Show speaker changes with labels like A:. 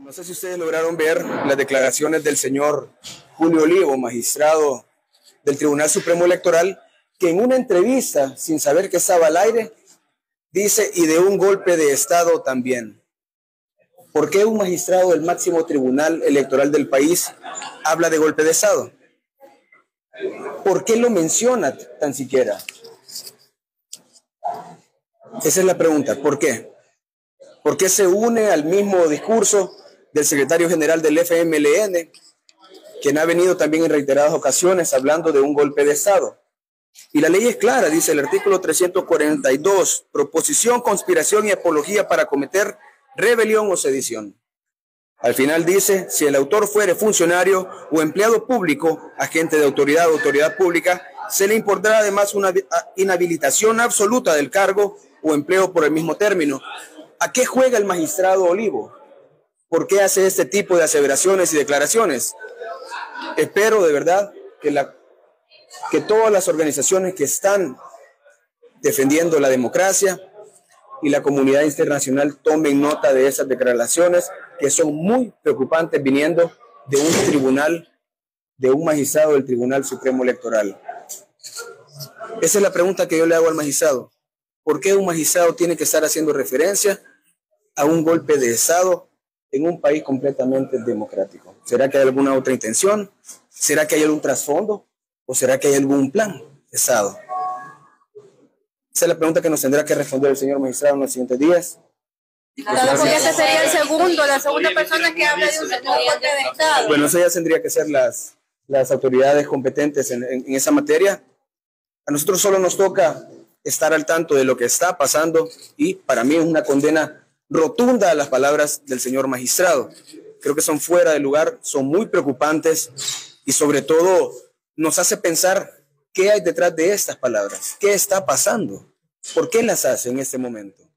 A: No sé si ustedes lograron ver las declaraciones del señor Julio Olivo, magistrado del Tribunal Supremo Electoral, que en una entrevista, sin saber que estaba al aire, dice, y de un golpe de Estado también. ¿Por qué un magistrado del máximo tribunal electoral del país habla de golpe de Estado? ¿Por qué lo menciona tan siquiera? Esa es la pregunta. ¿Por qué? ¿Por qué se une al mismo discurso del secretario general del FMLN, quien ha venido también en reiteradas ocasiones hablando de un golpe de Estado. Y la ley es clara, dice el artículo 342, proposición, conspiración y apología para cometer rebelión o sedición. Al final dice, si el autor fuere funcionario o empleado público, agente de autoridad o autoridad pública, se le importará además una inhabilitación absoluta del cargo o empleo por el mismo término. ¿A qué juega el magistrado Olivo? ¿Por qué hace este tipo de aseveraciones y declaraciones? Espero de verdad que, que todas las organizaciones que están defendiendo la democracia y la comunidad internacional tomen nota de esas declaraciones que son muy preocupantes viniendo de un tribunal, de un magistrado del Tribunal Supremo Electoral. Esa es la pregunta que yo le hago al magistrado. ¿Por qué un magistrado tiene que estar haciendo referencia a un golpe de Estado en un país completamente democrático? ¿Será que hay alguna otra intención? ¿Será que hay algún trasfondo? ¿O será que hay algún plan de Estado? Esa es la pregunta que nos tendrá que responder el señor magistrado en los siguientes días.
B: ese sería el segundo, la segunda persona que habla de un golpe de Estado.
A: Bueno, eso ya tendría que ser las, las autoridades competentes en, en esa materia. A nosotros solo nos toca estar al tanto de lo que está pasando y para mí es una condena rotunda a las palabras del señor magistrado. Creo que son fuera de lugar, son muy preocupantes y sobre todo nos hace pensar qué hay detrás de estas palabras, qué está pasando, por qué las hace en este momento.